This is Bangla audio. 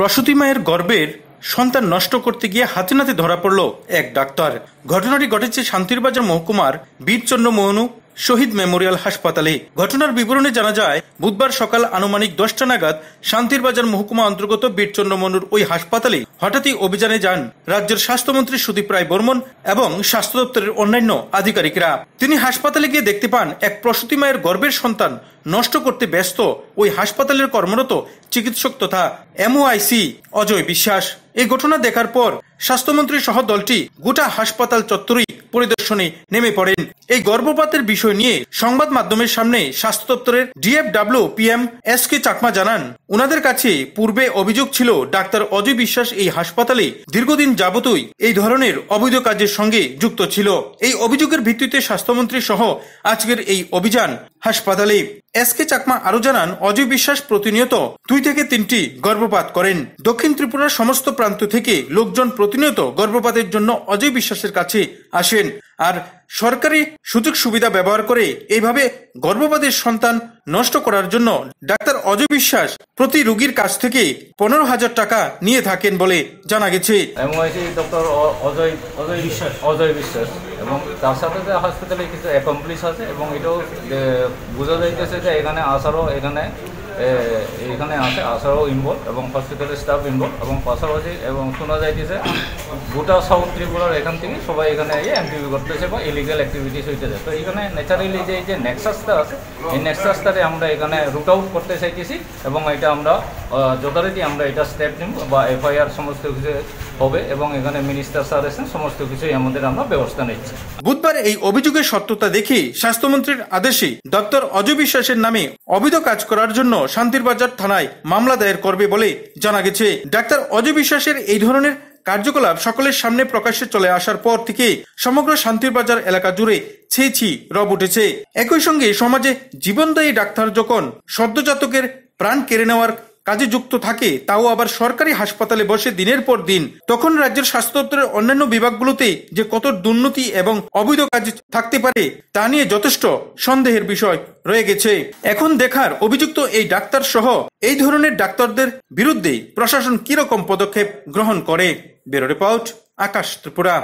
প্রসূতি মায়ের গর্বের সন্তান নষ্ট করতে গিয়ে হাতে নাতে ধরা পড়ল এক ডাক্তার। ঘটনাটি ঘটেছে শান্তিরবাজার মহকুমার বীরচন্দ্র মোহনু শহীদ মেমোরিয়াল হাসপাতালে। ঘটনার বিবরণে জানা যায়, বুধবার সকাল আনুমানিক দশটা নাগাদ শান্তিরবাজার মহকুমা অন্তর্গত বীরচন্দ্র মনুর ওই হাসপাতালে হঠাৎই অভিযানে যান রাজ্যের স্বাস্থ্যমন্ত্রী সুদীপ রায় বর্মন এবং স্বাস্থ্য দপ্তরের অন্যান্য আধিকারিকরা। তিনি হাসপাতালে গিয়ে দেখতে পান, এক প্রসূতি মায়ের গর্ভের সন্তান নষ্ট করতে ব্যস্ত ওই হাসপাতালের কর্মরত চিকিৎসক তথা এমওআইসি অজয় বিশ্বাস। এই ঘটনা দেখার পর স্বাস্থ্যমন্ত্রী সহ দলটি গোটা হাসপাতাল চত্বরই পরিদর্শনে নেমে পড়েন। এই গর্ভপাতের বিষয় নিয়ে সংবাদ মাধ্যমের সামনে স্বাস্থ্য দপ্তরের DFW PM S K Chakma জানান ওনাদের কাছে পূর্বে অভিযোগ ছিল, ডাক্তার অজয় বিশ্বাস এই হাসপাতালে দীর্ঘদিন যাবতই এই ধরনের অবৈধ কাজের সঙ্গে যুক্ত ছিল। এই অভিযোগের ভিত্তিতে স্বাস্থ্যমন্ত্রী সহ আজকের এই অভিযান হাসপাতালে। এস কে চাকমা আরও জানান, অজয় বিশ্বাস প্রতিনিয়ত দুই থেকে তিনটি গর্ভপাত করেন। দক্ষিণ ত্রিপুরার সমস্ত প্রান্ত থেকে লোকজন প্রতিনিয়ত গর্ভপাতের জন্য অজয় বিশ্বাসের কাছে আসেন। আর সরকারি সুযোগ সুবিধা ব্যবহার করে এইভাবে গর্ভপাতের সন্তান নষ্ট করার জন্য ডাক্তার অজয় বিশ্বাস প্রতি রোগীর কাছ থেকে পনেরো হাজার টাকা নিয়ে থাকেন বলে জানা গেছে। ডক্টর অজয় অজয় বিশ্বাস। অজয় বিশ্বাস। এবং তার সাথে যে হসপিটালে কিছু অ্যাকমপ্লিশ আছে এবং এটাও বোঝা যাইতেছে যে এখানে আসারও এখানে এখানে আছে আসারও ইনভলভ এবং হসপিটালের স্টাফ ইনভলভ এবং পাশাপাশি এবং শোনা যাইতেছে গোটা সাউথ ত্রিপুরার এখান থেকে সবাই এখানে এই এমপিবি করতেছে বা ইলিগাল অ্যাক্টিভিটিস হইতেছে। তো এখানে ন্যাচারালি যে এই যে নেক্সাসটা আছে, এই নেক্সাসটারে আমরা এখানে রুট আউট করতে চাইতেছি এবং এটা আমরা যথারীতি আমরা এটা স্টেপ নিব বা এফআইআর সমস্ত কিছু হবে এবং এখানে মিনিস্টার স্যার এসেছেন সমস্ত কিছুই আমাদের আমরা ব্যবস্থা নিচ্ছি। বুধবার এই অভিযোগের সত্যতা দেখে স্বাস্থ্যমন্ত্রীর আদেশে ডক্টর অজয় বিশ্বাসের নামে অবৈধ কাজ করার জন্য শান্তিরবাজার থানায় মামলা দায়ের করবে বলে জানা গেছে। ডাক্তার অজয় বিশ্বাসের এই ধরনের কার্যকলাপ সকলের সামনে প্রকাশ্যে চলে আসার পর থেকে সমগ্র শান্তিরবাজার এলাকা জুড়ে ছি ছি রব উঠেছে। একই সঙ্গে সমাজে জীবনদায়ী ডাক্তার যখন সদ্যজাতকের প্রাণ কেড়ে নেওয়ার কাজে যুক্ত থাকে, তাও আবার সরকারি হাসপাতালে বসে দিনের পর দিন। তখন রাজ্যের স্বাস্থ্য দপ্তরের অন্যান্য বিভাগগুলোতে যে কত দুর্নীতি এবং অবৈধ কাজ থাকতে পারে, তা নিয়ে যথেষ্ট সন্দেহের বিষয় রয়ে গেছে। এখন দেখার অভিযুক্ত এই ডাক্তার সহ এই ধরনের ডাক্তারদের বিরুদ্ধে প্রশাসন কীরকম পদক্ষেপ গ্রহণ করে? Bureau report, Akash Tripura.